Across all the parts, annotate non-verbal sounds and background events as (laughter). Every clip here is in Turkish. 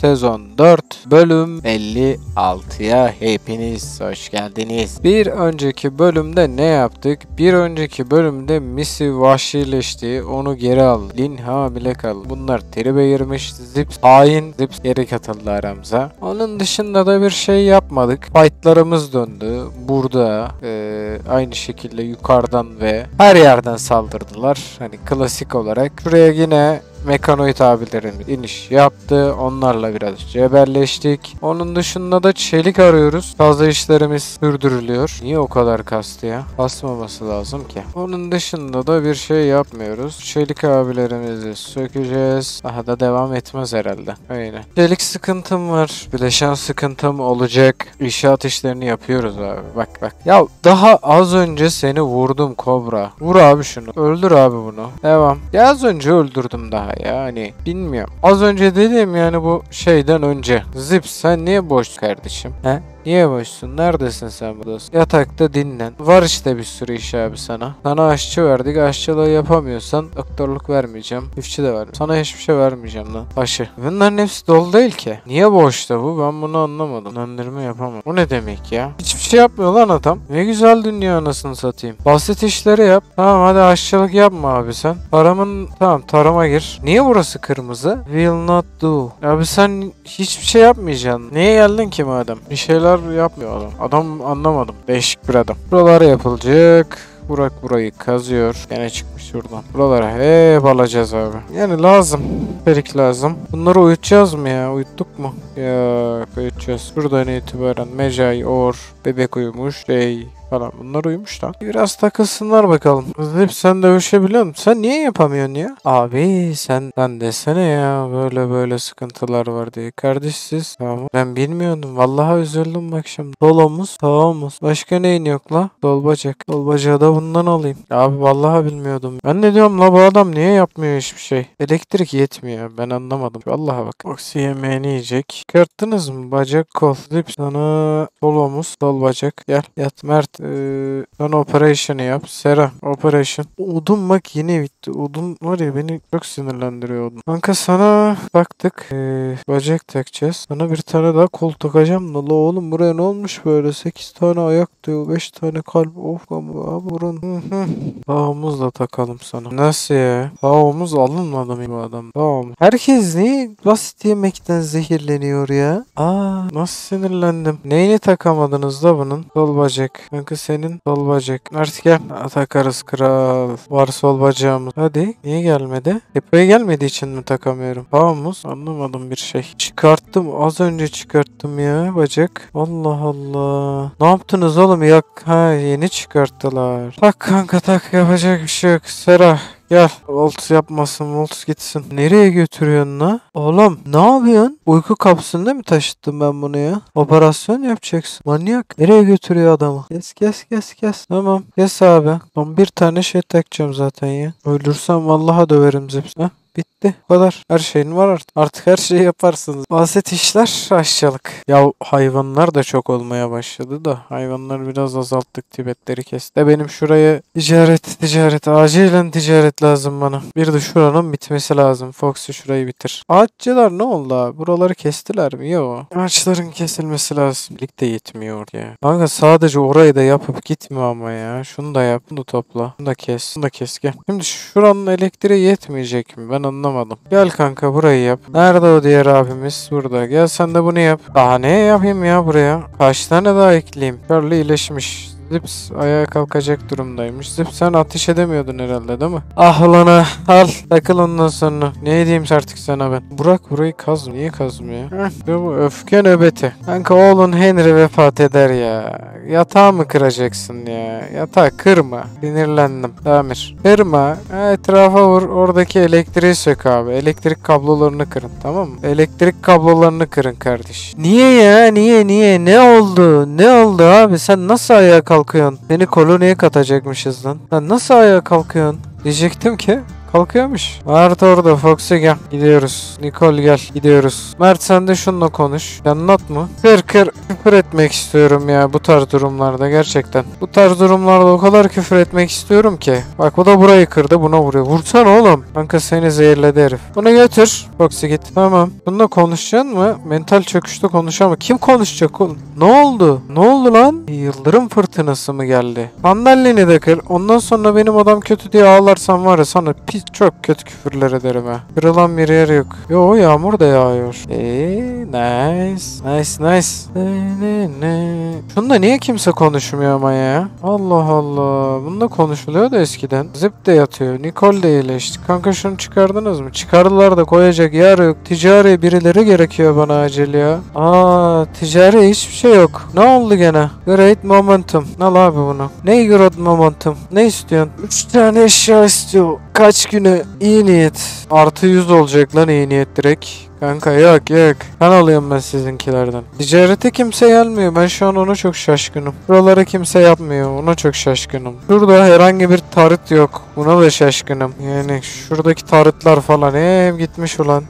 sezon 4 bölüm 56'ya hepiniz hoş geldiniz. Bir önceki bölümde ne yaptık? Bir önceki bölümde Missy vahşileşti. Onu geri al. Lin hamile kaldı. Bunlar tribe girmiş. Zips hain. Zips geri katıldı aramıza. Onun dışında da bir şey yapmadık. Fightlarımız döndü. Burada eee, aynı şekilde yukarıdan ve her yerden saldırdılar. Hani klasik olarak. Şuraya yine Mekanoid abilerimiz iniş yaptı. Onlarla biraz cebelleştik. Onun dışında da çelik arıyoruz. Fazla işlerimiz sürdürülüyor. Niye o kadar kastı ya? Basmaması lazım ki. Onun dışında da bir şey yapmıyoruz. Çelik abilerimizi sökeceğiz. Daha da devam etmez herhalde. Aynen. Çelik sıkıntım var. Bileşen sıkıntım olacak. İnşaat işlerini yapıyoruz abi. Bak bak. Ya daha az önce seni vurdum Kobra. Vur abi şunu. Öldür abi bunu. Devam. Ya az önce öldürdüm daha ya. Hani bilmiyorum. Az önce dedim yani bu şeyden önce. Zip sen niye boş kardeşim? He? Niye boşsun? Neredesin sen burada? Yatakta dinlen. Var işte bir sürü iş abi sana. Sana aşçı verdik. Aşçılığı yapamıyorsan doktorluk vermeyeceğim. Üfçü de vermeyeceğim. Sana hiçbir şey vermeyeceğim lan. Başı. Bunların hepsi dolu değil ki. Niye boşta bu? Ben bunu anlamadım. Döndürme yapamam. Bu ne demek ya? Hiçbir şey yapmıyor lan adam. Ne güzel dünya anasını satayım. Basit işleri yap. Tamam hadi aşçılık yapma abi sen. Paramın tamam tarıma gir. Niye burası kırmızı? Will not do. Abi sen hiçbir şey yapmayacaksın. Niye geldin ki madem? Bir şeyler yapmıyor adam. Adam anlamadım. Değişik bir adam. Buralar yapılacak. Burak burayı kazıyor. Gene çıkmış şuradan. Buralara hep alacağız abi. Yani lazım. Perik lazım. Bunları uyutacağız mı ya? Uyuttuk mu? Ya uyutacağız. Buradan itibaren Mecai, Or, Bebek uyumuş. Şey falan. Bunlar uyumuş lan. Biraz takılsınlar bakalım. Zip sen dövüşebiliyor musun? Sen niye yapamıyorsun ya? Abi sen sen desene ya böyle böyle sıkıntılar var diye. Kardeş siz tamam. Ben bilmiyordum. Vallahi üzüldüm bak şimdi. Sol omuz, sağ omuz. Başka neyin yok la? Sol bacak. Sol bacağı da bundan alayım. Abi vallahi bilmiyordum. Ben ne diyorum la bu adam niye yapmıyor hiçbir şey? Elektrik yetmiyor. Ben anlamadım. Vallahi bak. Oksi yemeğini yiyecek. Çıkarttınız mı? Bacak kol. Zip sana sol omuz, sol bacak. Gel yat Mert. Ee, sana operation'ı yap. Sera operation. Odun bak yine bitti. Odun var ya beni çok sinirlendiriyor odun. Kanka sana baktık. Ee, bacak takacağız. Sana bir tane daha kol takacağım da la oğlum buraya ne olmuş böyle? 8 tane ayak diyor. 5 tane kalp. Of abi burun. Hı hı. Sağ omuz da takalım sana. Nasıl ya? Sağ omuz alınmadı mı bu adam? Sağ omuz. Herkes niye basit yemekten zehirleniyor ya? Aa nasıl sinirlendim. Neyini takamadınız da bunun? Sol bacak. Kanka senin sol bacak. Artık gel. Takarız kral. Var sol bacağımız. Hadi. Niye gelmedi? Depoya gelmediği için mi takamıyorum? Sağ omuz. Anlamadım bir şey. Çıkarttım. Az önce çıkarttım ya bacak. Allah Allah. Ne yaptınız oğlum? Yak. Ha yeni çıkarttılar. Tak kanka tak yapacak bir şey yok. Serah. Gel. Volts yapmasın. Volts gitsin. Nereye götürüyorsun la? Oğlum ne yapıyorsun? Uyku kapsülünde mi taşıttım ben bunu ya? Operasyon yapacaksın. Manyak. Nereye götürüyor adamı? Kes kes kes kes. Tamam. Kes abi. Son bir tane şey takacağım zaten ya. Ölürsem vallahi döverim zipsine. Bitti. Bu kadar. Her şeyin var artık. Artık her şeyi yaparsınız. Basit işler aşçılık. Ya hayvanlar da çok olmaya başladı da. Hayvanlar biraz azalttık. Tibetleri kesti. Benim şuraya ticaret ticaret. Acilen ticaret lazım bana. Bir de şuranın bitmesi lazım. Foxy şurayı bitir. Ağaççılar ne oldu abi? Buraları kestiler mi? Yok. Ağaçların kesilmesi lazım. Lig de yetmiyor ya. Kanka sadece orayı da yapıp gitme ama ya. Şunu da yap. Bunu da topla. Bunu da kes. Bunu da kes gel. Şimdi şuranın elektriği yetmeyecek mi? Ben anlamadım. Gel kanka burayı yap. Nerede o diğer abimiz? Burada. Gel sen de bunu yap. Daha ne yapayım ya buraya? Kaç tane daha ekleyeyim? Charlie iyileşmiş. Zips ayağa kalkacak durumdaymış. Zips sen ateş edemiyordun herhalde değil mi? Ah ulan ah. Al takıl ondan sonra. Ne diyeyim artık sana ben. Burak burayı kaz. Niye kazmıyor? Bu öfke nöbeti. Kanka oğlun Henry vefat eder ya. Yatağı mı kıracaksın ya? Yatağı kırma. Sinirlendim. Tamir. Kırma. Etrafa vur. Oradaki elektriği sök abi. Elektrik kablolarını kırın tamam mı? Elektrik kablolarını kırın kardeş. Niye ya? Niye niye? Ne oldu? Ne oldu abi? Sen nasıl ayağa kalkıyorsun? Beni koloniye katacakmışız lan. Lan nasıl ayağa kalkıyorsun? Diyecektim ki kalkıyormuş. Mert orada Foxy gel. Gidiyoruz. Nicole gel. Gidiyoruz. Mert sen de şununla konuş. Anlat mı? Kır kır küfür etmek istiyorum ya bu tarz durumlarda gerçekten. Bu tarz durumlarda o kadar küfür etmek istiyorum ki. Bak bu da burayı kırdı buna vuruyor. Vursana oğlum. Kanka seni zehirledi herif. Bunu götür. Foxy git. Tamam. Bununla konuşacaksın mı? Mental çöküşte konuşamam. Kim konuşacak oğlum? Ne oldu? Ne oldu lan? Yıldırım fırtınası mı geldi? Sandalyeni de kır. Ondan sonra benim adam kötü diye ağlarsan var ya sana pis çok kötü küfürler ederim ha. Kırılan bir yer yok. Yo yağmur da yağıyor. Eee nice. Nice nice. Ne ne ne. Şunda niye kimse konuşmuyor ama ya? Allah Allah. Bunda konuşuluyor da eskiden. Zip de yatıyor. Nicole de iyileşti. Kanka şunu çıkardınız mı? Çıkardılar da koyacak yer yok. Ticari birileri gerekiyor bana acil ya. Aa ticari hiçbir şey yok. Ne oldu gene? Great momentum. Al abi bunu. Ne great momentum? Ne istiyorsun? 3 tane eşya istiyor. Kaç güne iyi niyet. Artı 100 olacak lan iyi niyet direkt. Kanka yok yok. Ben alıyorum ben sizinkilerden. Ticarete kimse gelmiyor. Ben şu an ona çok şaşkınım. Buralara kimse yapmıyor. Ona çok şaşkınım. Şurada herhangi bir tarıt yok. Buna da şaşkınım. Yani şuradaki tarıtlar falan hem gitmiş ulan.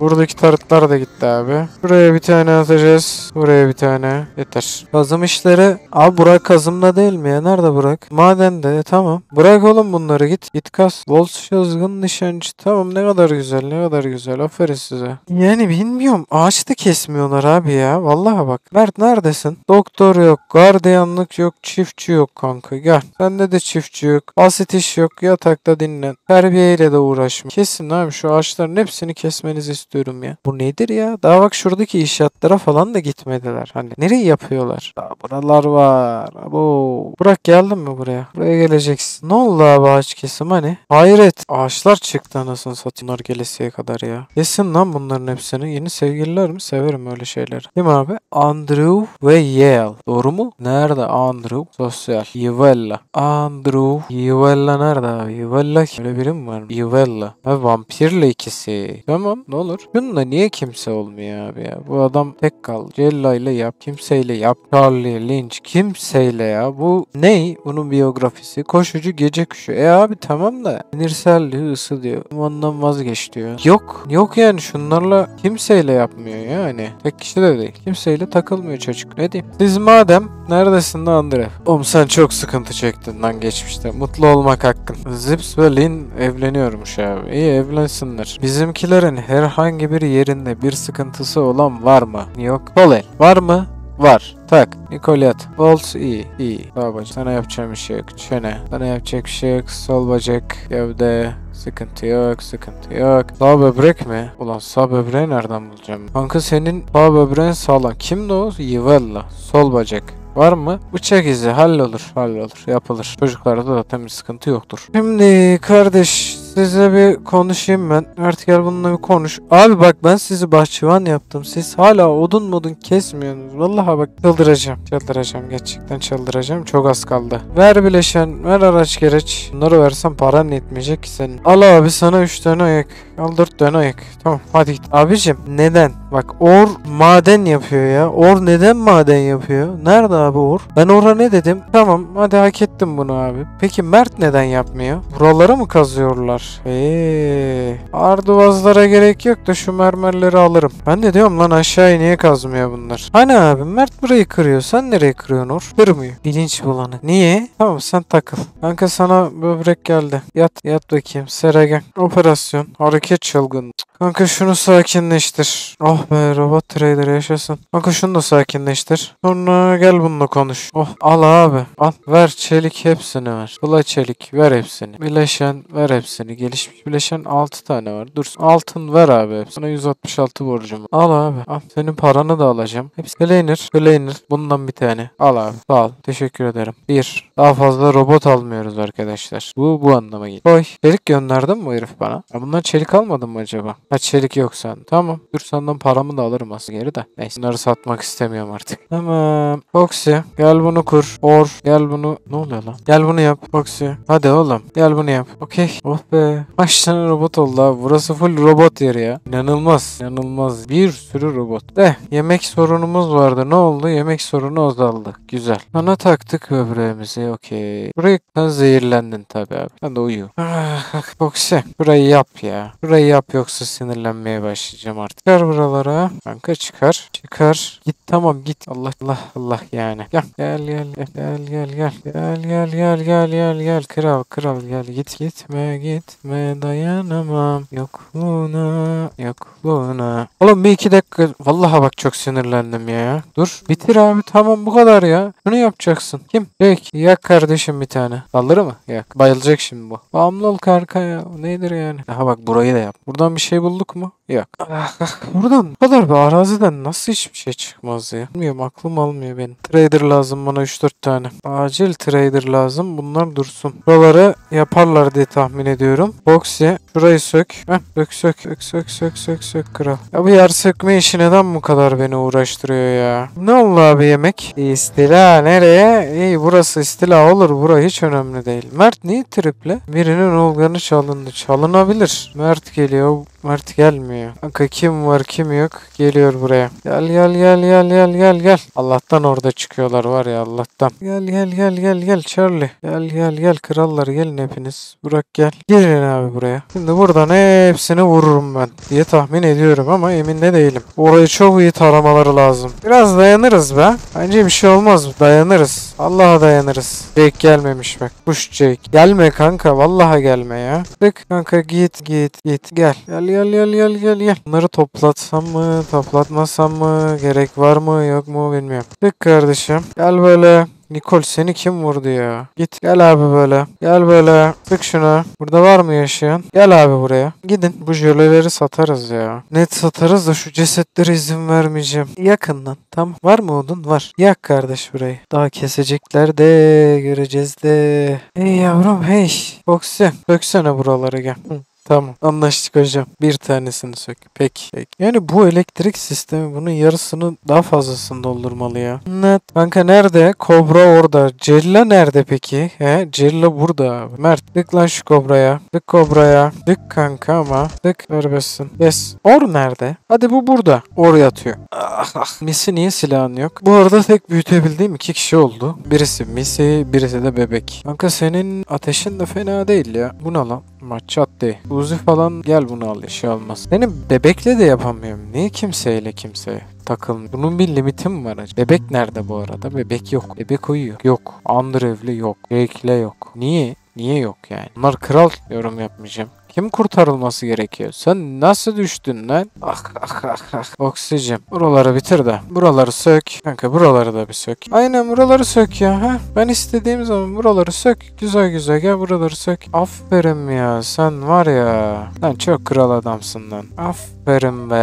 Buradaki tarıtlar da gitti abi. Buraya bir tane atacağız. Buraya bir tane. Yeter. Kazım işleri. Abi Burak kazımda değil mi ya? Nerede Burak? Madende. Tamam. Bırak oğlum bunları git. Git kaz. Bols çözgün nişancı. Tamam ne kadar güzel ne kadar güzel. Aferin size. Yani bilmiyorum. Ağaç da kesmiyorlar abi ya. Vallahi bak. Mert neredesin? Doktor yok. Gardiyanlık yok. Çiftçi yok kanka. Gel. Sende de çiftçi yok. Basit iş yok. Yatakta dinlen. Terbiyeyle de uğraşma. Kesin abi şu ağaçların hepsini kesmenizi istiyorum ya. Bu nedir ya? Daha bak şuradaki inşaatlara falan da gitmediler. Hani nereye yapıyorlar? Daha buralar var. Abo. Bırak geldin mi buraya? Buraya geleceksin. Ne oldu abi ağaç kesim hani? Hayret. Ağaçlar çıktı anasını satınlar gelesiye kadar ya. Kesin lan bunların hepsini. Yeni sevgililer mi? Severim öyle şeyleri. Mi abi? Andrew ve Yale. Doğru mu? Nerede Andrew? Sosyal. Yuvella. Andrew. Yuvella nerede abi? Yuvella kim? Öyle biri mi var? Yuvella. Ha vampirle ikisi. Tamam ne olur. Bununla niye kimse olmuyor abi ya? Bu adam tek kaldı. Cella ile yap. Kimseyle yap. Charlie Lynch. Kimseyle ya. Bu ne? Bunun biyografisi. Koşucu gece kuşu. E abi tamam da sinirselliği ısı diyor. Ondan vazgeç diyor. Yok. Yok yani şunlarla kimseyle yapmıyor yani. Tek kişi de değil. Kimseyle takılmıyor çocuk. Ne diyeyim? Siz madem neredesin lan Andre? Oğlum sen çok sıkıntı çektin lan geçmişte. Mutlu olmak hakkın. Zips ve Lin evleniyormuş abi. İyi evlensinler. Bizimkilerin herhangi bir yerinde bir sıkıntısı olan var mı? Yok. El. Var mı? Var. Tak. Nikol yat. Bolt iyi. iyi. Sağ bacak. Sana yapacağım bir şey yok. Çene. Sana yapacak bir şey yok. Sol bacak. Gövde. Sıkıntı yok, sıkıntı yok. Sağ böbrek mi? Ulan sağ böbreği nereden bulacağım? Kanka senin sağ böbreğin sağlam. Kimdi o? Yivella. Sol bacak. Var mı? Bıçak izi hallolur. Hallolur. Yapılır. Çocuklarda zaten bir sıkıntı yoktur. Şimdi kardeş size bir konuşayım ben. Artık gel bununla bir konuş. Abi bak ben sizi bahçıvan yaptım. Siz hala odun modun kesmiyorsunuz. Vallahi bak çıldıracağım. Çıldıracağım. Gerçekten çıldıracağım. Çok az kaldı. Ver bileşen. Ver araç gereç. Bunları versen paran yetmeyecek ki senin. Al abi sana 3 tane ayak. Al 4 tane ayak. Tamam hadi git. Abicim neden? Bak Or maden yapıyor ya. Or neden maden yapıyor? Nerede abi Or? Ben Or'a ne dedim? Tamam hadi hak ettim bunu abi. Peki Mert neden yapmıyor? Buraları mı kazıyorlar? Eee. Arduvazlara gerek yok da şu mermerleri alırım. Ben de diyorum lan aşağıya niye kazmıyor bunlar? Hani abi Mert burayı kırıyor. Sen nereye kırıyorsun Or? Kırmıyor. Bilinç bulanık. Niye? Tamam sen takıl. Kanka sana böbrek geldi. Yat. Yat bakayım. Seregen. Operasyon. Hareket Türkiye çılgın. Kanka şunu sakinleştir. Oh be robot trader yaşasın. Kanka şunu da sakinleştir. Sonra gel bununla konuş. Oh al abi. Al. Ver çelik hepsini ver. Kula çelik ver hepsini. Bileşen ver hepsini. Gelişmiş bileşen 6 tane var. Dur. Altın ver abi hepsini. Sana 166 borcum. Al abi. Al. Senin paranı da alacağım. Hepsi. Cleaner. Cleaner. Bundan bir tane. Al abi. Sağ ol. Teşekkür ederim. Bir. Daha fazla robot almıyoruz arkadaşlar. Bu bu anlama geliyor. Koy. Çelik gönderdin mi bu herif bana? Ya bundan çelik almadın mı acaba? Ha çelik yok sen. Tamam. Dur senden paramı da alırım aslında geri de. Neyse bunları satmak istemiyorum artık. Tamam. Foxy gel bunu kur. Or gel bunu. Ne oluyor lan? Gel bunu yap. Foxy. Hadi oğlum. Gel bunu yap. Okey. Oh be. Kaç tane robot oldu abi. Burası full robot yeri ya. İnanılmaz. İnanılmaz. Bir sürü robot. De yemek sorunumuz vardı. Ne oldu? Yemek sorunu azaldı. Güzel. Sana taktık böbreğimizi. okey. Burayı sen zehirlendin tabii abi. Sen de uyu. Ah, Foxy burayı yap ya. Burayı yap yoksa sinirlenmeye başlayacağım artık. Çıkar buralara. Kanka çıkar. Çıkar. Git tamam git. Allah Allah Allah yani. Gel gel gel gel gel gel gel gel gel gel gel kral kral gel git gitme gitme dayanamam yokluğuna yokluğuna. Oğlum bir iki dakika vallahi bak çok sinirlendim ya. Dur bitir abi tamam bu kadar ya. Bunu yapacaksın. Kim? Peki yak kardeşim bir tane. Saldırı mı? Yak. Bayılacak şimdi bu. Bağımlı ol kanka ya. Nedir yani? Aha bak burayı da yap. Buradan bir şey bulduk mu? Yok. Ah. Buradan bu kadar bir araziden nasıl hiçbir şey çıkmaz ya? Bilmiyorum aklım almıyor benim. Trader lazım bana 3-4 tane. Acil trader lazım. Bunlar dursun. Buraları yaparlar diye tahmin ediyorum. Boxy şurayı sök. Heh, sök sök sök sök sök sök sök kral. Ya bu yer sökme işi neden bu kadar beni uğraştırıyor ya? Ne oldu abi yemek? İstila nereye? İyi burası istila olur. Bura hiç önemli değil. Mert niye triple? Birinin olganı çalındı. Çalınabilir. Mert geliyor. Mert gelmiyor. Kanka kim var kim yok geliyor buraya. Gel gel gel gel gel gel gel. Allah'tan orada çıkıyorlar var ya Allah'tan. Gel gel gel gel gel Charlie. Gel gel gel krallar gelin hepiniz. Burak gel. Gelin abi buraya. Şimdi buradan hepsini vururum ben diye tahmin ediyorum ama emin de değilim. Orayı çok iyi taramaları lazım. Biraz dayanırız be. Bence bir şey olmaz. Dayanırız. Allah'a dayanırız. Jake gelmemiş bak. Kuş Jake. Gelme kanka. Vallahi gelme ya. Tık kanka git git git. Gel. Gel gel gel gel gel gel. Bunları toplatsam mı? Toplatmasam mı? Gerek var mı? Yok mu? Bilmiyorum. Tık kardeşim. Gel böyle. Nikol seni kim vurdu ya? Git gel abi böyle. Gel böyle. Sık şuna. Burada var mı yaşayan? Gel abi buraya. Gidin. Bu jöleleri satarız ya. Net satarız da şu cesetlere izin vermeyeceğim. Yakından. Tamam. Var mı odun? Var. Yak kardeş burayı. Daha kesecekler de göreceğiz de. Hey yavrum hey. Foxy. Söksene buraları gel. Hı. Tamam anlaştık hocam. Bir tanesini sök. Peki. Peki. Yani bu elektrik sistemi bunun yarısını daha fazlasını doldurmalı ya. Net. Kanka nerede? Kobra orada. Cella nerede peki? He? Cella burada abi. Mert tık lan şu kobraya. Tık kobraya. Tık kanka ama. Tık verbesin. Yes. Or nerede? Hadi bu burada. Or yatıyor. Ah, ah. Misi niye silahın yok? Bu arada tek büyütebildiğim iki kişi oldu. Birisi Misi, birisi de bebek. Kanka senin ateşin de fena değil ya. Bu ne lan? Maç attı. Uzi falan gel bunu al işe almaz. Benim bebekle de yapamıyorum. Niye kimseyle kimseye? takılmıyor. Bunun bir limiti mi var acaba? Bebek nerede bu arada? Bebek yok. Bebek uyuyor. Yok. Andrev'li yok. Jake'le yok. Niye? Niye yok yani? Bunlar kral yorum yapmayacağım. Kim kurtarılması gerekiyor? Sen nasıl düştün lan? Ah ah ah ah. Oksijen. Buraları bitir de. Buraları sök. Kanka buraları da bir sök. Aynen buraları sök ya. Ha? Ben istediğim zaman buraları sök. Güzel güzel gel buraları sök. Aferin ya. Sen var ya. Sen çok kral adamsın lan. Aferin be.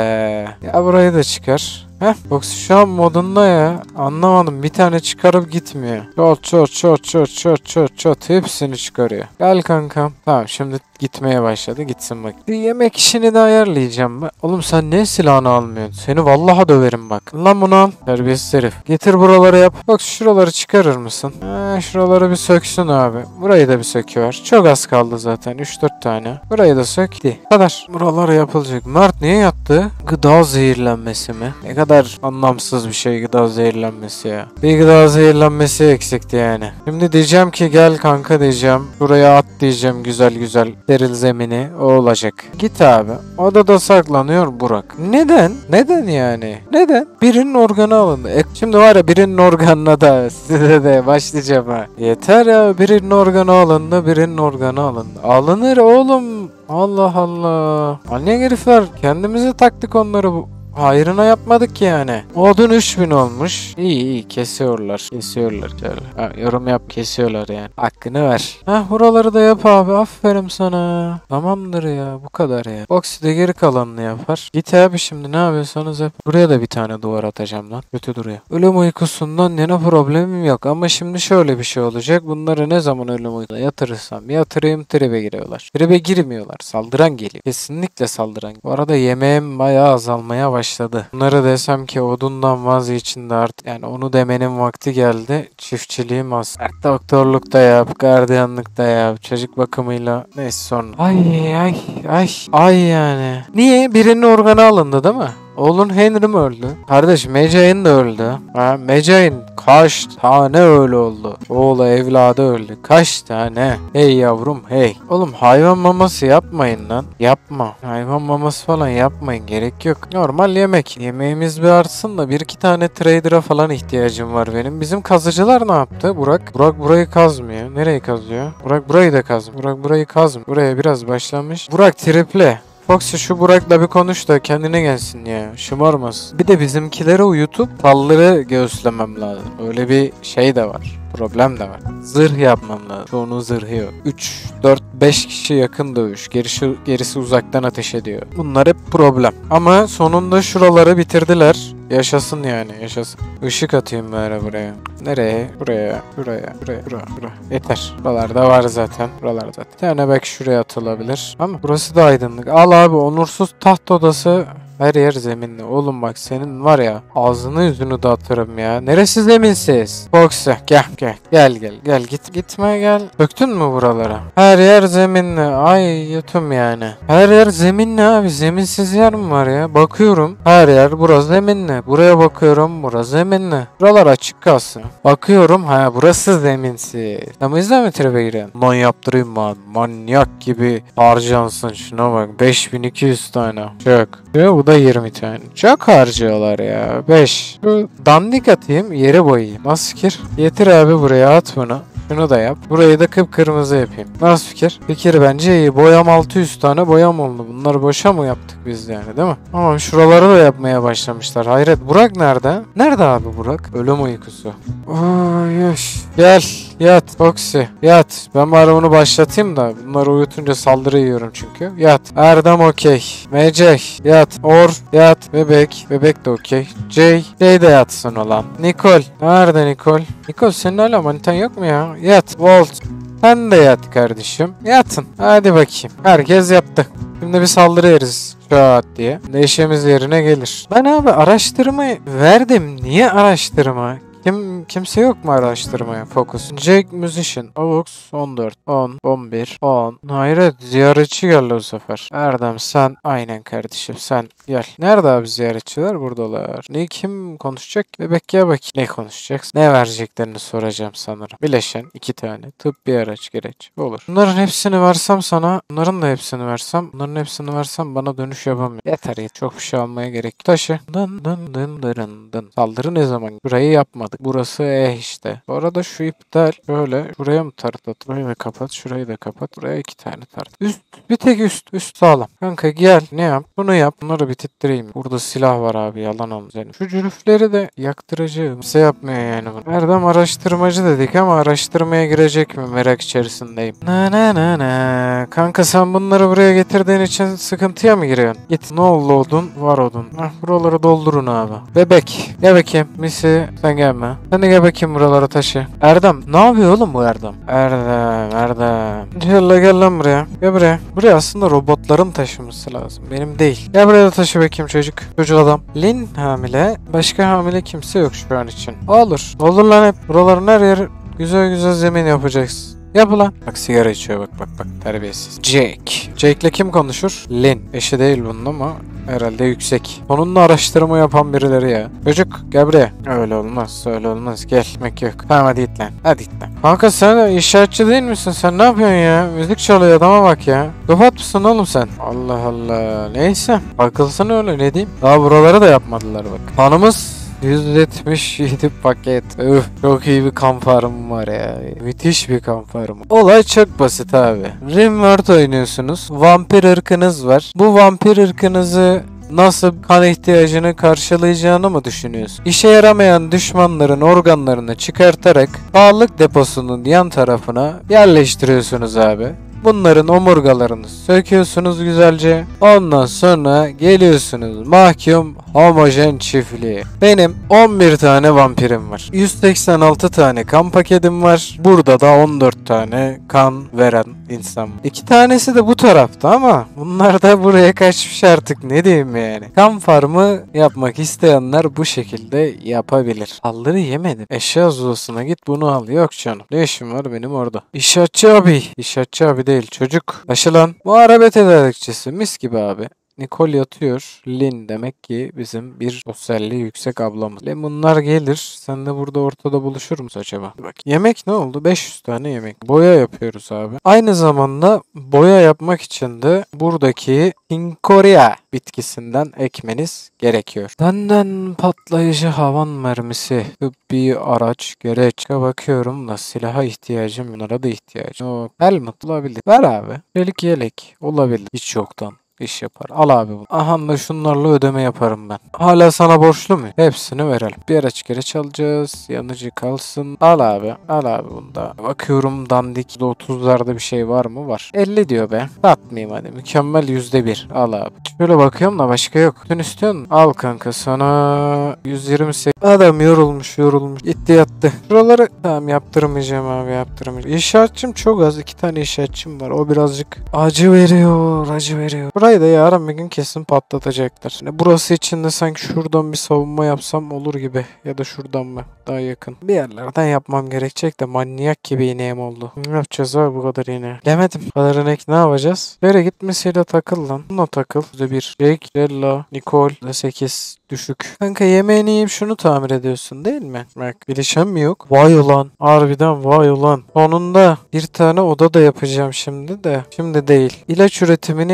Ya burayı da çıkar. Heh Box şu an modunda ya. Anlamadım bir tane çıkarıp gitmiyor. Çot çot çot çot çot çot çot hepsini çıkarıyor. Gel kankam. Tamam şimdi gitmeye başladı gitsin bak. Bir yemek işini de ayarlayacağım ben. Oğlum sen ne silahını almıyorsun? Seni vallaha döverim bak. Lan bunu al. Terbiyesiz herif. Getir buraları yap. Bak şuraları çıkarır mısın? Ha, şuraları bir söksün abi. Burayı da bir söküver. Çok az kaldı zaten. 3-4 tane. Burayı da sök. Di. Kadar. Buralar yapılacak. Mert niye yattı? Gıda zehirlenmesi mi? Ne kadar anlamsız bir şey gıda zehirlenmesi ya. Bir gıda zehirlenmesi eksikti yani. Şimdi diyeceğim ki gel kanka diyeceğim. Buraya at diyeceğim güzel güzel. Deril zemini. O olacak. Git abi. Odada saklanıyor Burak. Neden? Neden yani? Neden? Birinin organı alındı. E, şimdi var ya birinin organına da (laughs) size de başlayacağım ha. Yeter ya birinin organı alındı birinin organı alındı. Alınır oğlum. Allah Allah. Anne herifler kendimize taktık onları bu. Hayrına yapmadık ki yani. Odun 3000 olmuş. İyi iyi kesiyorlar. Kesiyorlar şöyle. Ha, yorum yap kesiyorlar yani. Hakkını ver. Heh buraları da yap abi. Aferin sana. Tamamdır ya bu kadar ya. Boxy de geri kalanını yapar. Git abi şimdi ne yapıyorsanız yap. Buraya da bir tane duvar atacağım lan. Kötü duruyor. Ölüm uykusundan yana problemim yok. Ama şimdi şöyle bir şey olacak. Bunları ne zaman ölüm uykusuna yatırırsam yatırayım tribe giriyorlar. Tribe girmiyorlar. Saldıran geliyor. Kesinlikle saldıran. Bu arada yemeğim bayağı azalmaya başladı. Bunları desem ki odundan vazgeçin de artık. Yani onu demenin vakti geldi. Çiftçiliğim az. Bak, Doktorluk da yap. Gardiyanlık da yap. Çocuk bakımıyla. Neyse sonra. Ay ay ay. Ay yani. Niye? Birinin organı alındı değil mi? Oğlun Henry mi öldü? Kardeş Mecai'nin de öldü. Ha, Mecai'nin kaç tane öyle oldu? Oğlu evladı öldü. Kaç tane? Hey yavrum hey. Oğlum hayvan maması yapmayın lan. Yapma. Hayvan maması falan yapmayın. Gerek yok. Normal yemek. Yemeğimiz bir artsın da bir iki tane trader'a falan ihtiyacım var benim. Bizim kazıcılar ne yaptı? Burak. Burak burayı kazmıyor. Nereyi kazıyor? Burak burayı da kazmıyor. Burak burayı kazmıyor. Buraya biraz başlamış. Burak triple. Foxy şu Burak'la bir konuş da kendine gelsin ya. Şımarmasın. Bir de bizimkileri uyutup talları göğüslemem lazım. Öyle bir şey de var. Problem de var. Zırh yapmam lazım. Çoğunun zırhı yok. 3, 4, 5 kişi yakın dövüş. Gerisi, gerisi uzaktan ateş ediyor. Bunlar hep problem. Ama sonunda şuraları bitirdiler. Yaşasın yani yaşasın. Işık atayım bari buraya. Nereye? Buraya, buraya, buraya, buraya, buraya. Yeter. Buralarda var zaten. Buralarda zaten. Bir tane belki şuraya atılabilir. Ama burası da aydınlık. Al abi onursuz taht odası her yer zeminli. Oğlum bak senin var ya ağzını yüzünü dağıtırım ya. Neresi zeminsiz? Foxy gel gel gel gel gel git gitme gel. Döktün mü buralara? Her yer zeminli. Ay yutum yani. Her yer zeminli abi. Zeminsiz yer mi var ya? Bakıyorum. Her yer burası zeminli. Buraya bakıyorum. Burası zeminli. Buralar açık kalsın. Bakıyorum. Ha burası zeminsiz. Ama izle mi tribe giriyorsun? Lan yaptırayım abi? Manyak gibi harcansın. Şuna bak. 5200 tane. Çok. Ve bu da 20 tane. Çok harcıyorlar ya. 5. Şu dandik atayım yere boyayayım. Nasıl fikir? Getir abi buraya at bunu. Şunu da yap. Burayı da kıpkırmızı yapayım. Nasıl fikir? Fikir bence iyi. Boyam 600 tane boyam oldu. Bunları boşa mı yaptık biz yani değil mi? Ama şuraları da yapmaya başlamışlar. Hayret. Burak nerede? Nerede abi Burak? Ölüm uykusu. Oy yaş. Gel. Yat. Foxy. Yat. Ben bari onu başlatayım da. Bunları uyutunca saldırı yiyorum çünkü. Yat. Erdem okey. MC. Yat. Or. Yat. Bebek. Bebek de okey. J. J de yatsın olan. Nicole. Nerede Nicole? Nicole senin hala manitan yok mu ya? Yat. Volt. Sen de yat kardeşim. Yatın. Hadi bakayım. Herkes yattı. Şimdi bir saldırı yeriz. Şahat diye. Neşemiz yerine gelir. Ben abi araştırma verdim. Niye araştırma? Kim kimse yok mu araştırmaya fokus? Jake Musician, Avox 14, 10, 11, 10. Hayret ziyaretçi geldi o sefer. Erdem sen aynen kardeşim sen gel. Nerede abi ziyaretçiler? Buradalar. Ne kim konuşacak? Bebek ya bak. Ne konuşacaksın? Ne vereceklerini soracağım sanırım. Bileşen iki tane. Tıp bir araç gereç. Olur. Bunların hepsini versem sana. Bunların da hepsini versem. Bunların hepsini versem bana dönüş yapamıyor. Yeter yeter. Çok bir şey almaya gerek. Taşı. Dın dın dın dın dın. Saldırı ne zaman? Burayı yapmadık. Burası eh işte. Bu arada şu iptal. Böyle. Şuraya mı tart at? Burayı da kapat. Şurayı da kapat. Buraya iki tane tart. Üst. Bir tek üst. Üst sağlam. Kanka gel. Ne yap? Bunu yap. Bunları bitirttireyim. Burada silah var abi. Yalan olacak. Şu cürüfleri de yaktıracağım. Kimse yapmıyor yani bunu. Erdem araştırmacı dedik ama araştırmaya girecek mi? Merak içerisindeyim. Na na na na. Kanka sen bunları buraya getirdiğin için sıkıntıya mı giriyorsun? Git. Ne oldu odun? Var odun. Hah buraları doldurun abi. Bebek. Gel bakayım. Misi sen gelme. Sen de gel bakayım buralara taşı. Erdem. Ne yapıyor oğlum bu Erdem? Erdem. Erdem. Gel gel lan buraya. Gel buraya. Buraya aslında robotların taşıması lazım. Benim değil. Gel buraya da taşı bakayım çocuk. Çocuk adam. Lin hamile. Başka hamile kimse yok şu an için. Olur. Olur lan hep. Buraların her yeri güzel güzel zemin yapacaksın. Yap ulan. Bak sigara içiyor bak bak bak terbiyesiz. Jake. Jake'le kim konuşur? Lin. Eşi değil bunun ama herhalde yüksek. Onunla araştırma yapan birileri ya. Çocuk gel buraya. Öyle olmaz öyle olmaz gel. Mek yok. Tamam hadi git lan. Hadi git lan. Kanka sen inşaatçı değil misin? Sen ne yapıyorsun ya? Müzik çalıyor adama bak ya. Kapat mısın oğlum sen? Allah Allah. Neyse. Akılsın öyle ne diyeyim. Daha buraları da yapmadılar bak. Fanımız 177 paket. Öf, çok iyi bir kamp farmım var ya. Müthiş bir kamp farmı. Olay çok basit abi. Rimworld oynuyorsunuz. Vampir ırkınız var. Bu vampir ırkınızı nasıl kan ihtiyacını karşılayacağını mı düşünüyorsun? İşe yaramayan düşmanların organlarını çıkartarak sağlık deposunun yan tarafına yerleştiriyorsunuz abi. Bunların omurgalarını söküyorsunuz güzelce. Ondan sonra geliyorsunuz mahkum homojen çiftliği. Benim 11 tane vampirim var. 186 tane kan paketim var. Burada da 14 tane kan veren insan. İki tanesi de bu tarafta ama bunlar da buraya kaçmış artık ne diyeyim yani. Kan farmı yapmak isteyenler bu şekilde yapabilir. Saldırı yemedim. Eşya zulosuna git bunu al. Yok canım. Ne işim var benim orada? İşatçı abi. İşatçı abi değil çocuk. Taşı lan. Muharebe tedarikçisi. Mis gibi abi. Nicole yatıyor. Lin demek ki bizim bir sosyalliği yüksek ablamız. Lemonlar gelir. Sen de burada ortada buluşur musun acaba? Bak yemek ne oldu? 500 tane yemek. Boya yapıyoruz abi. Aynı zamanda boya yapmak için de buradaki Hinkoria bitkisinden ekmeniz gerekiyor. Benden patlayıcı havan mermisi, tıbbi araç, gereç. Bakıyorum da silaha ihtiyacım, bunlara da ihtiyacım. O helmet olabilir. Ver abi. Çelik yelek olabilir. Hiç yoktan iş yapar. Al abi bunu. Aha da şunlarla ödeme yaparım ben. Hala sana borçlu mu? Hepsini verelim. Bir araç gereç alacağız. Yanıcı kalsın. Al abi. Al abi bunu da. Bakıyorum dandik 30'larda bir şey var mı? Var. 50 diyor be. Satmayayım hadi. Mükemmel %1. Al abi. Şöyle bakıyorum da başka yok. Sen istiyorsun? Al kanka sana 128. Adam yorulmuş yorulmuş. Gitti yattı. Şuraları tamam yaptırmayacağım abi yaptırmayacağım. İnşaatçım çok az. iki tane inşaatçım var. O birazcık acı veriyor. Acı veriyor. Burayı yarın bir gün kesin patlatacaklar. Yani burası için de sanki şuradan bir savunma yapsam olur gibi. Ya da şuradan mı? Daha yakın. Bir yerlerden yapmam gerekecek de manyak gibi ineğim oldu. Ne yapacağız abi bu kadar ineği? Bilemedim. Bu kadar inek ne yapacağız? Nereye gitmesiyle takıl lan. Buna takıl. Burada bir Jake, Lella, Nicole, 8 düşük. Kanka yemeğini yiyip şunu tamir ediyorsun değil mi? Bak bilişem mi yok? Vay ulan. Harbiden vay ulan. Sonunda bir tane oda da yapacağım şimdi de. Şimdi değil. İlaç üretimini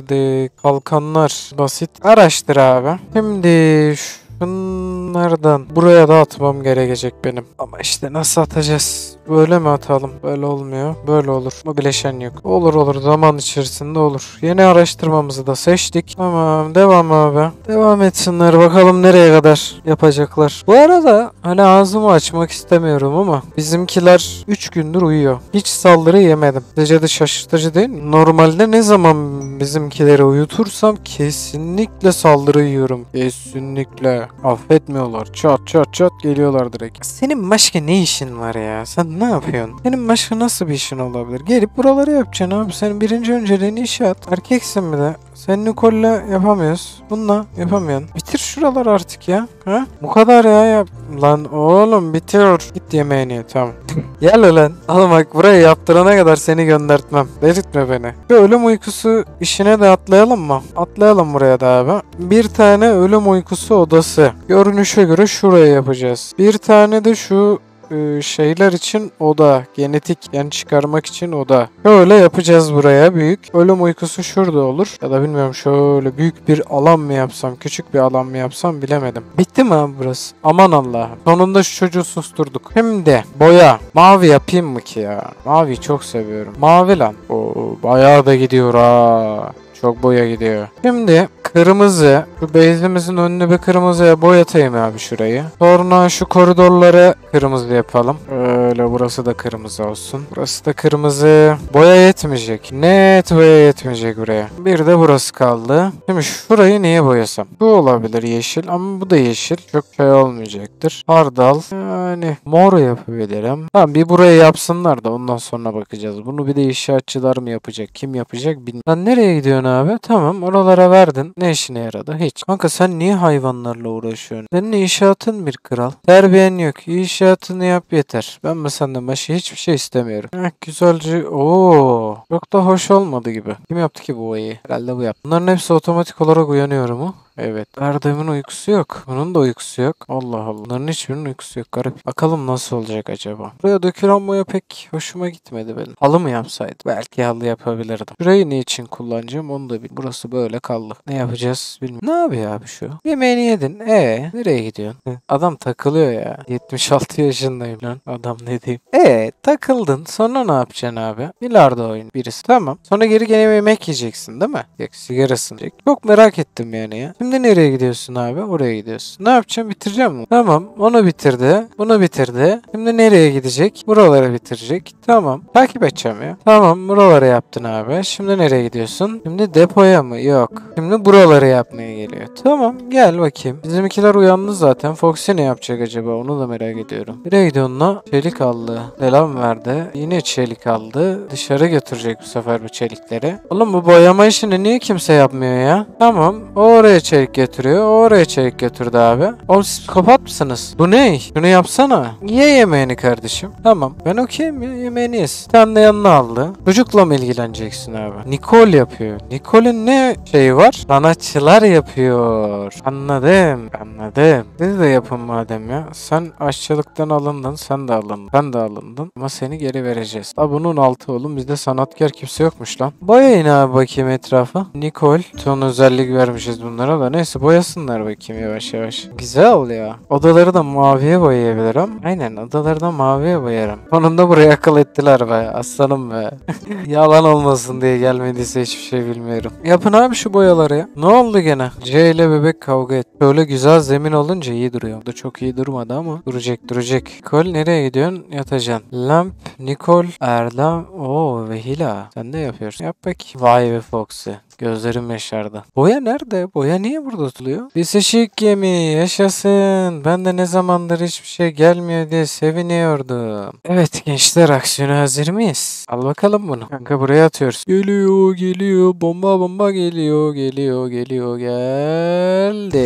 araştırdık. Kalkanlar basit. Araştır abi. Şimdi şunlardan buraya da atmam gerekecek benim. Ama işte nasıl atacağız? Böyle mi atalım? Böyle olmuyor. Böyle olur. Bu bileşen yok. Olur olur. Zaman içerisinde olur. Yeni araştırmamızı da seçtik. Tamam. Devam abi. Devam etsinler. Bakalım nereye kadar yapacaklar. Bu arada hani ağzımı açmak istemiyorum ama bizimkiler 3 gündür uyuyor. Hiç saldırı yemedim. Sizce de şaşırtıcı değil? Normalde ne zaman bizimkileri uyutursam kesinlikle saldırı yiyorum. Kesinlikle. Affetmiyorlar. Çat çat çat geliyorlar direkt. Senin başka ne işin var ya? Sen ne yapıyorsun? Senin başka nasıl bir işin olabilir? Gelip buraları yapacaksın abi. Senin birinci önceliğin inşaat. Erkeksin bir de. Sen Nicole'la yapamıyoruz. Bununla yapamıyorsun. Bitir şuralar artık ya. Ha? Bu kadar ya yap. Lan oğlum bitir. Git yemeğini ye, tamam. (laughs) Gel lan. Al bak burayı yaptırana kadar seni göndertmem. Delirtme beni. Bir ölüm uykusu işine de atlayalım mı? Atlayalım buraya da abi. Bir tane ölüm uykusu odası. Görünüşe göre şuraya yapacağız. Bir tane de şu e, şeyler için oda. Genetik yani çıkarmak için oda. Böyle yapacağız buraya büyük. Ölüm uykusu şurada olur. Ya da bilmiyorum şöyle büyük bir alan mı yapsam, küçük bir alan mı yapsam bilemedim. Bitti mi abi burası? Aman Allah'ım. Sonunda şu çocuğu susturduk. Şimdi boya. Mavi yapayım mı ki ya? Mavi çok seviyorum. Mavi lan. Oo, bayağı da gidiyor ha. Çok boya gidiyor. Şimdi kırmızı. Şu bezimizin önünü bir kırmızıya boyatayım abi şurayı. Sonra şu koridorları kırmızı yapalım. Öyle burası da kırmızı olsun. Burası da kırmızı. Boya yetmeyecek. Net boya yetmeyecek buraya. Bir de burası kaldı. Şimdi şurayı niye boyasam? Bu olabilir yeşil ama bu da yeşil. Çok şey olmayacaktır. Hardal. Yani mor yapabilirim. Tamam bir buraya yapsınlar da ondan sonra bakacağız. Bunu bir de inşaatçılar mı yapacak? Kim yapacak bilmiyorum. Lan nereye gidiyorsun abi? Tamam oralara verdin. Ne işine yaradı? Hiç. Kanka sen niye hayvanlarla uğraşıyorsun? Senin inşaatın bir kral. Terbiyen yok. İnşaatını yap yeter. Ben mi senden başka hiçbir şey istemiyorum. Heh, güzelce. Oo. Çok da hoş olmadı gibi. Kim yaptı ki bu boyayı? Herhalde bu yaptı. Bunların hepsi otomatik olarak uyanıyor mu? Evet. Erdem'in uykusu yok. Bunun da uykusu yok. Allah Allah. Bunların hiçbirinin uykusu yok. Garip. Bakalım nasıl olacak acaba? Buraya dökülen boya pek hoşuma gitmedi benim. Halı mı yapsaydım? Belki halı yapabilirdim. Şurayı ne için kullanacağım onu da bilmiyorum. Burası böyle kaldı. Ne yapacağız bilmiyorum. Ne yapıyor abi şu? Yemeğini yedin. E nereye gidiyorsun? Adam takılıyor ya. 76 yaşındayım lan. Adam ne diyeyim. E takıldın. Sonra ne yapacaksın abi? Bilardo oyun birisi. Tamam. Sonra geri gene yemek yiyeceksin değil mi? Yok sigarasını. Çok merak ettim yani ya. Şimdi nereye gidiyorsun abi? Oraya gidiyorsun. Ne yapacağım? Bitireceğim mi? Tamam. Onu bitirdi. Bunu bitirdi. Şimdi nereye gidecek? Buralara bitirecek. Tamam. Takip edeceğim ya. Tamam. Buralara yaptın abi. Şimdi nereye gidiyorsun? Şimdi depoya mı? Yok. Şimdi buraları yapmaya geliyor. Tamam gel bakayım. Bizimkiler uyandı zaten. Foxy ne yapacak acaba? Onu da merak ediyorum. Nereye gidiyorsun lan? Çelik aldı. Selam verdi. Yine çelik aldı. Dışarı götürecek bu sefer bu çelikleri. Oğlum bu boyama işini niye kimse yapmıyor ya? Tamam. O oraya çelik getiriyor. O oraya çelik götürdü abi. Oğlum siz psikopat mısınız? Bu ne? Şunu yapsana. Ye yemeğini kardeşim. Tamam. Ben okeyim ya. Yemeğini yesin. Sen de yanına aldı. Çocukla mı ilgileneceksin abi? Nicole yapıyor. Nicole'in ne şeyi var? Sanatçılar yapıyor. Anladım. Anladım. Siz de yapın madem ya. Sen aşçılıktan alındın. Sen de alındın. Ben de alındın. Ama seni geri vereceğiz. La bunun altı oğlum. Bizde sanatkar kimse yokmuş lan. Boyayın abi bakayım etrafı. Nicole. Ton özellik vermişiz bunlara da. Neyse boyasınlar bakayım yavaş yavaş. Güzel ya. Odaları da maviye boyayabilirim. Aynen odaları da maviye boyarım. Sonunda buraya akıl ettiler be. Aslanım be. (laughs) Yalan olmasın diye gelmediyse hiçbir şey bilmiyorum. Yapın abi şu boyaları ya. Ne oldu gene? C ile bebek kavga et. Böyle güzel zemin olunca iyi duruyor. Da çok iyi durmadı ama duracak duracak. Nicole nereye gidiyorsun? Yatacaksın. Lamp, Nicole, Erdem, Oo ve Hila. Sen ne yapıyorsun? Yap bakayım. Vay be Foxy. Gözlerim yaşardı. Boya nerede? Boya niye burada tutuluyor? Bir ışık gemi yaşasın. Ben de ne zamandır hiçbir şey gelmiyor diye seviniyordum. Evet gençler aksiyona hazır mıyız? Al bakalım bunu. Kanka buraya atıyoruz. Geliyor geliyor bomba bomba geliyor geliyor geliyor geldi.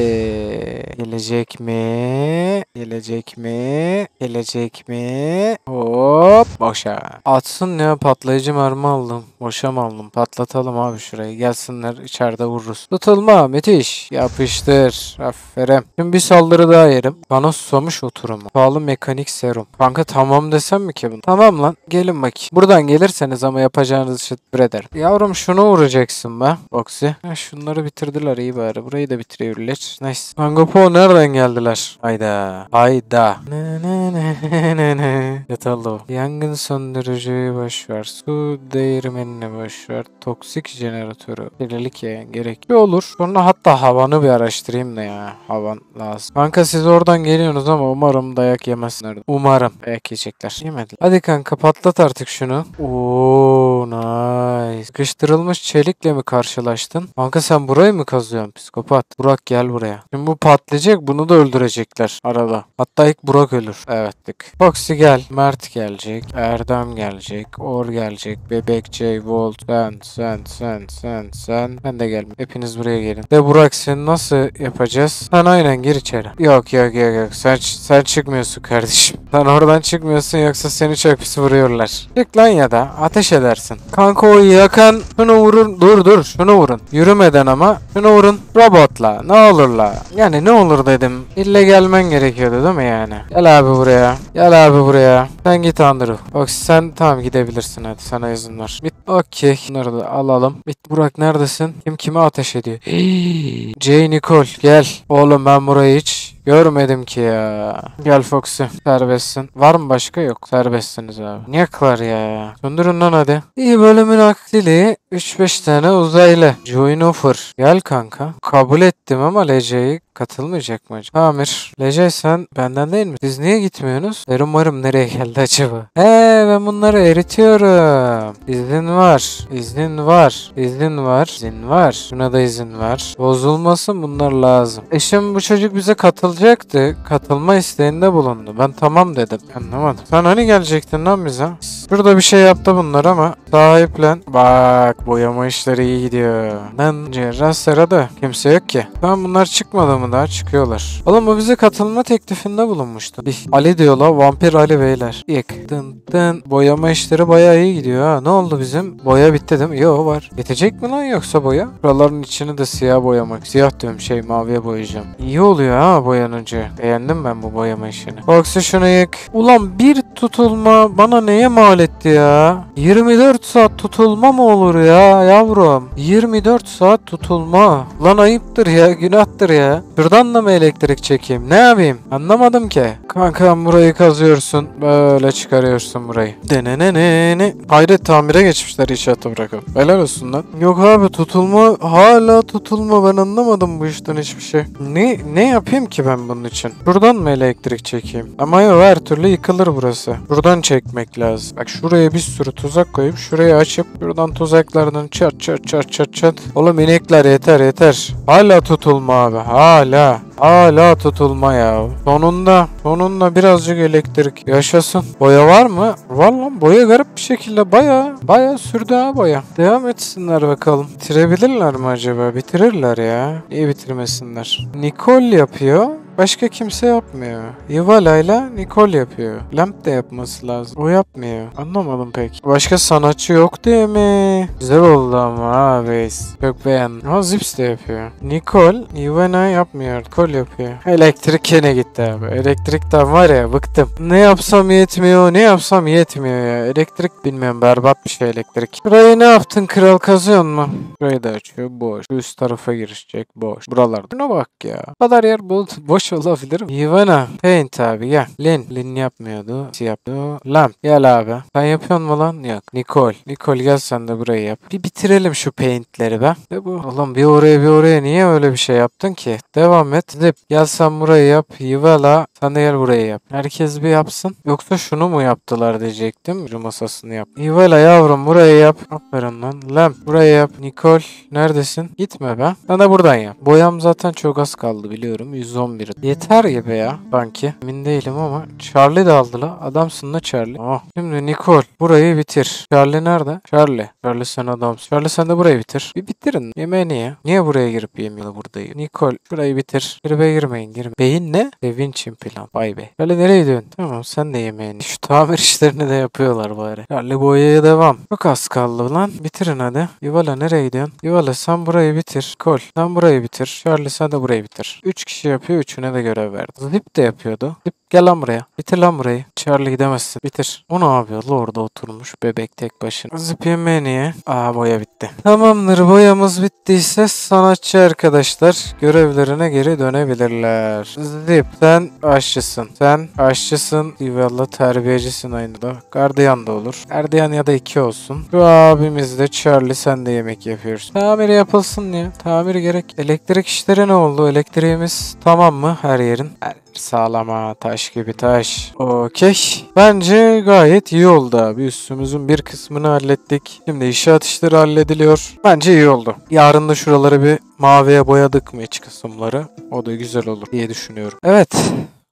Gelecek mi? Gelecek mi? Gelecek mi? Hop boşa. Atsın ya patlayıcı mermi aldım. Boşa mı aldım? Patlatalım abi şurayı. Gelsinler içeride vururuz. Tutulma müthiş. Yapıştır. Aferin. Şimdi bir saldırı daha yerim. Bana susamış oturumu. Pahalı mekanik serum. Kanka tamam desem mi ki bunu? Tamam lan. Gelin bakayım. Buradan gelirseniz ama yapacağınız işi ederim. Yavrum şunu vuracaksın be. Foxy. Ha, şunları bitirdiler iyi bari. Burayı da bitiriyorlar. Nice. Kanka Po nereden geldiler? Hayda. Hayda. Ne ne ne ne ne. Yatalım. Yangın söndürücüyü boş ver. Su değirmenini boş ver. Toksik jeneratörü. Delilik yayan gerek. Bir olur. Sonra hatta havanı bir araştırayım da ya. Havan lazım. Kanka siz oradan geliyorsunuz ama umarım dayak yemezler. Umarım dayak yiyecekler. Yemediler. Hadi kanka patlat artık şunu. Oo nice. Sıkıştırılmış çelikle mi karşılaştın? Kanka sen burayı mı kazıyorsun psikopat? Burak gel buraya. Şimdi bu patlayacak bunu da öldürecekler arada. Hatta ilk Burak ölür. Evet tık. Foxy gel. Mert gelecek. Erdem gelecek. Or gelecek. Bebek J, Volt, sen, sen, sen, sen, sen. Ben de gelmem. Hepiniz buraya gelin. De Burak sen nasıl yapacağız? Sen aynen gir içeri. Yok yok yok yok. Sen, sen çıkmıyorsun kardeşim. (laughs) Sen oradan çıkmıyorsun yoksa seni çok pis vuruyorlar. Çık lan ya da ateş edersin. Kanka o yakan şunu vurun. Dur dur şunu vurun. Yürümeden ama şunu vurun. Robotla ne olur la. Yani ne olur dedim. İlle gelmen gerekiyordu değil mi yani? Gel abi buraya. Gel abi buraya. Sen git Andrew. Bak sen tamam gidebilirsin hadi sana izin var. Bit okey. Bunları da alalım. Bit Burak neredesin? Kim kime ateş ediyor? (gasps) J Nicole gel. Oğlum ben burayı hiç Görmedim ki ya. Gel Foxy. Serbestsin. Var mı başka? Yok. Serbestsiniz abi. Niye kılar ya? Söndürün lan hadi. İyi bölümün aksili 3-5 tane uzaylı. Join offer. Gel kanka. Kabul ettim ama LC'yi katılmayacak mı acaba? Amir. LC sen benden değil mi? Siz niye gitmiyorsunuz? Ben umarım nereye geldi acaba? He ben bunları eritiyorum. İzin var. İznin var. İzin var. İzin var. Şuna da izin var. Bozulmasın bunlar lazım. E şimdi bu çocuk bize katılacaktı. Katılma isteğinde bulundu. Ben tamam dedim. Anlamadım. Sen hani gelecektin lan bize? Şurada bir şey yaptı bunlar ama sahiplen. Bak boyama işleri iyi gidiyor. Ben cerrah sırada kimse yok ki. Tamam bunlar çıkmadı mı daha çıkıyorlar. Oğlum bu bize katılma teklifinde bulunmuştu. Bir Ali diyorlar vampir Ali beyler. İlk dın dın boyama işleri bayağı iyi gidiyor ha. Ne oldu bizim? Boya bitti değil mi? Yo var. Bitecek mi lan yoksa boya? Buraların içini de siyah boyamak. Siyah diyorum şey maviye boyayacağım. İyi oluyor ha boyanınca. Beğendim ben bu boyama işini. Yoksa şunu yık. Ulan bir tutulma bana neye mal etti ya? 24 saat tutulma mı olur ya yavrum? 24 saat tutulma. Lan ayıptır ya günahtır ya. Şuradan da mı elektrik çekeyim? Ne yapayım? Anlamadım ki. Kankam burayı kazıyorsun. Böyle çıkarıyorsun burayı. Denenene. Hayret tamire geçmişler inşaatı bırakıp. Helal olsun lan. Yok abi tutulma hala tutulma ben anlamadım bu işten hiçbir şey. Ne ne yapayım ki ben bunun için? Buradan mı elektrik çekeyim? Ama yok her türlü yıkılır burası. Buradan çekmek lazım. Şuraya bir sürü tuzak koyup şurayı açıp şuradan tuzaklardan çat çat çat çat çat. Oğlum inekler yeter yeter. Hala tutulma abi. Hala. Hala tutulma ya. Sonunda. Sonunda birazcık elektrik. Yaşasın. Boya var mı? Var lan. Boya garip bir şekilde baya baya sürdü ha boya. Devam etsinler bakalım. Bitirebilirler mi acaba? Bitirirler ya. Niye bitirmesinler? Nicole yapıyor. Başka kimse yapmıyor. Ivala'yla Nicole yapıyor. Lamp de yapması lazım. O yapmıyor. Anlamadım pek. Başka sanatçı yok değil mi? Güzel oldu ama abi. Çok beğendim. Ama Zips de yapıyor. Nicole, Ivana yapmıyor. Nicole yapıyor. Elektrik gene gitti abi. Elektrikten var ya bıktım. Ne yapsam yetmiyor, ne yapsam yetmiyor ya. Elektrik bilmiyorum berbat bir şey elektrik. Burayı ne yaptın kral kazıyorsun mu? Burayı da açıyor boş. Üst tarafa girişecek boş. Buralarda. Buna bak ya. Bu kadar yer bol boş olabilir mi? Ivana. Paint abi gel. Lin. Lin yapmıyordu. Şey yapıyor. Lamp. Gel abi. Sen yapıyorsun mu lan? Yok. Nicole. Nicole gel sen de burayı yap. Bir bitirelim şu paintleri be. Ne bu? Oğlum bir oraya bir oraya niye öyle bir şey yaptın ki? Devam et. Zip. Gel sen burayı yap. Ivala. Sen de gel burayı yap. Herkes bir yapsın. Yoksa şunu mu yaptılar diyecektim. Şu masasını yap. Ivala yavrum burayı yap. Aferin lan. Lamp. Burayı yap. Nicole. Neredesin? Gitme be. Sen de buradan yap. Boyam zaten çok az kaldı biliyorum. 111. Yeter gibi ya sanki. Emin değilim ama Charlie de aldı la. Adamsın la Charlie. Oh. Şimdi Nicole burayı bitir. Charlie nerede? Charlie. Charlie sen adamsın. Charlie sen de burayı bitir. Bir bitirin. Yemeğini ye. Niye buraya girip yemiyor buradayım? Nicole şurayı bitir. Gribe girmeyin girmeyin. Beyin ne? Evin için plan. Vay be. Charlie nereye gidiyorsun? Tamam sen de yemeğini. Şu tamir işlerini de yapıyorlar bari. Charlie boyaya devam. Çok az kaldı lan. Bitirin hadi. Yuvala nereye gidiyorsun? Yuvala sen burayı bitir. Kol sen burayı bitir. Charlie sen de burayı bitir. Üç kişi yapıyor. Üçüne de görev verdi. Zip de yapıyordu. Zip gel lan buraya. Bitir lan burayı. Charlie gidemezsin. Bitir. O ne yapıyor? Orada oturmuş bebek tek başına. Zip yemeğini ye. Aa boya bitti. Tamamdır boyamız bittiyse sanatçı arkadaşlar görevlerine geri dönebilirler. Zip sen aşçısın. Sen aşçısın. Eyvallah terbiyecisin aynı da. Gardiyan da olur. Gardiyan ya da iki olsun. Şu abimiz de Charlie sen de yemek yapıyorsun. Tamir yapılsın ya. Tamir gerek. Elektrik işleri ne oldu? Elektriğimiz tamam mı her yerin? Her sağlam ha. Taş gibi taş. Okey. Bence gayet iyi oldu abi. Üstümüzün bir kısmını hallettik. Şimdi inşaat işleri hallediliyor. Bence iyi oldu. Yarın da şuraları bir maviye boyadık mı iç kısımları? O da güzel olur diye düşünüyorum. Evet.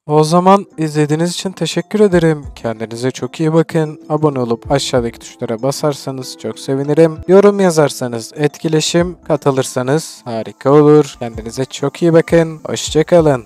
O zaman izlediğiniz için teşekkür ederim. Kendinize çok iyi bakın. Abone olup aşağıdaki tuşlara basarsanız çok sevinirim. Yorum yazarsanız, etkileşim katılırsanız harika olur. Kendinize çok iyi bakın. Hoşçakalın.